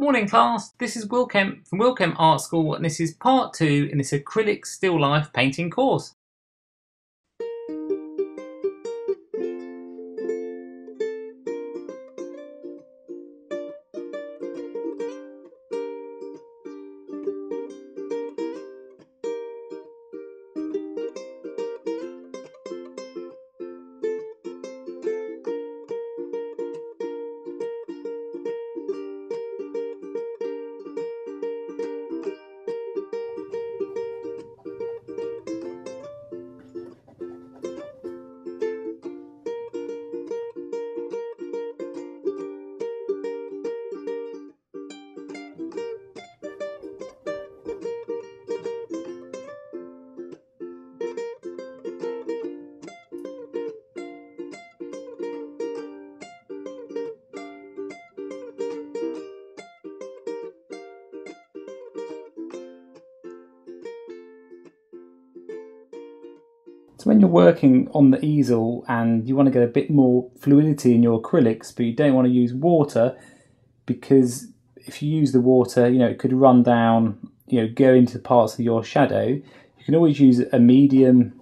Morning class, this is Will Kemp from Will Kemp Art School and this is part two in this acrylic still life painting course. So when you're working on the easel and you want to get a bit more fluidity in your acrylics, but you don't want to use water because if you use the water, you know, it could run down, you know, go into the parts of your shadow. You can always use a medium.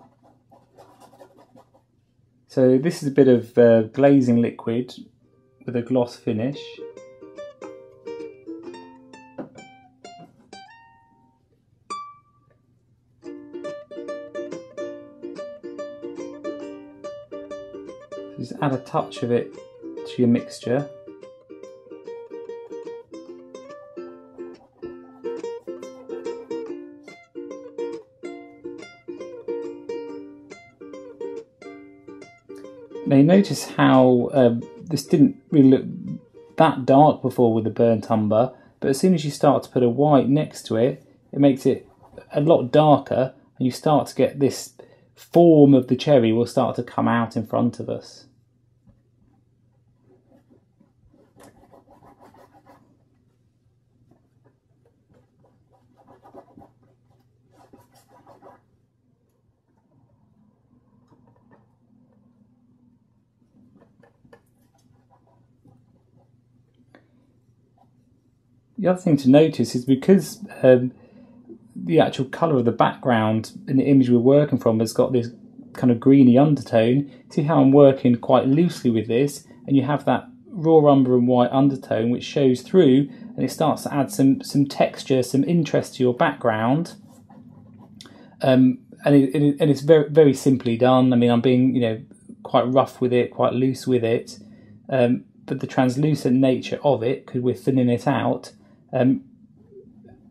So this is a bit of uh, glazing liquid with a gloss finish. Just add a touch of it to your mixture. Now you notice how um, this didn't really look that dark before with the burnt umber, but as soon as you start to put a white next to it, it makes it a lot darker and you start to get this form of the cherry will start to come out in front of us. The other thing to notice is because um, the actual colour of the background in the image we're working from has got this kind of greeny undertone. See how I'm working quite loosely with this, and you have that raw umber and white undertone which shows through, and it starts to add some some texture, some interest to your background. Um, and, it, it, and it's very very simply done. I mean, I'm being you know quite rough with it, quite loose with it, um, but the translucent nature of it, because we're thinning it out, um,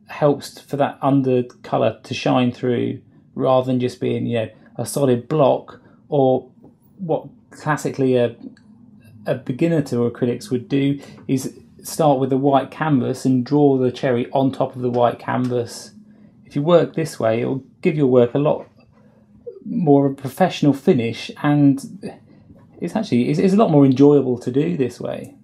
helps for that under color to shine through rather than just being you know a solid block or what classically a a beginner to acrylics would do is start with a white canvas and draw the cherry on top of the white canvas. If you work this way, it will give your work a lot more of a professional finish, and it's actually it's, it's a lot more enjoyable to do this way.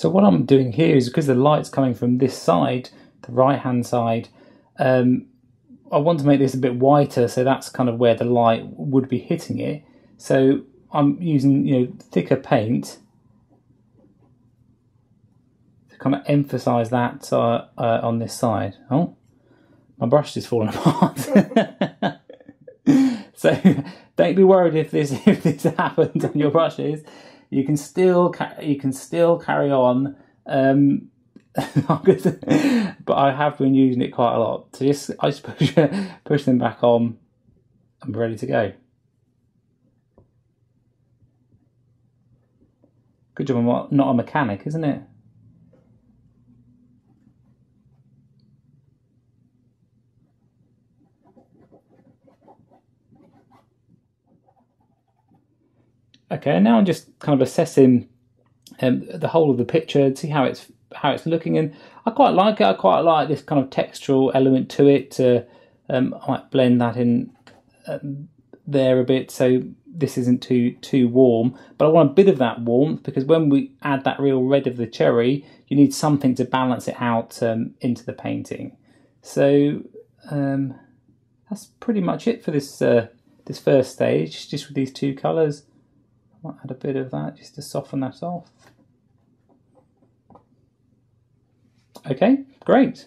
So what I'm doing here is because the light's coming from this side, the right hand side, um, I want to make this a bit whiter so that's kind of where the light would be hitting it. So I'm using you know thicker paint to kind of emphasize that uh, uh, on this side. Oh, my brush is falling apart. so don't be worried if this if this happens on your brushes you can still you can still carry on. Um, but I have been using it quite a lot. So just I just push push them back on. I'm ready to go. Good job. I'm not a mechanic, isn't it? Okay, and now I'm just kind of assessing um, the whole of the picture, and see how it's how it's looking, and I quite like it. I quite like this kind of textural element to it. To, um, I might blend that in um, there a bit, so this isn't too too warm. But I want a bit of that warmth because when we add that real red of the cherry, you need something to balance it out um, into the painting. So um, that's pretty much it for this uh, this first stage, just with these two colours. I might add a bit of that just to soften that off. Okay, great.